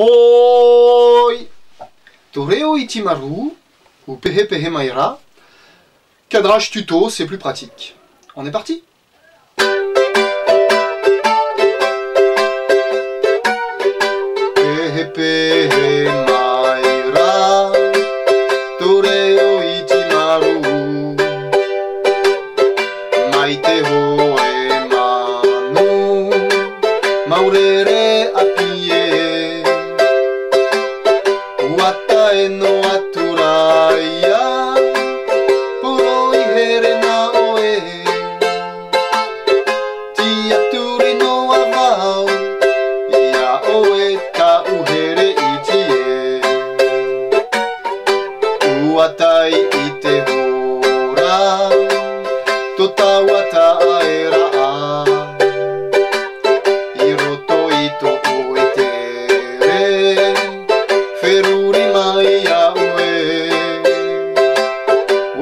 Hoi! Toreo Itimaru, ou Pehe Pehe Maira. Cadrage tuto, c'est plus pratique. On est parti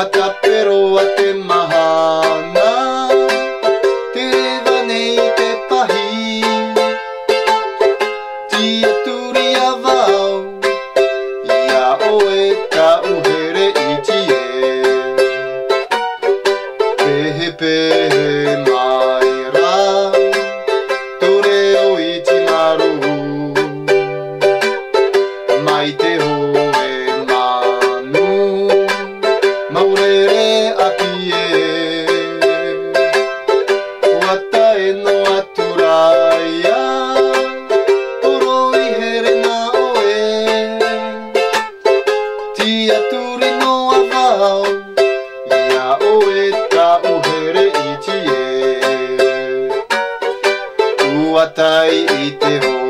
WhatsApp, pero eta uhere itie. Uatai ite ho.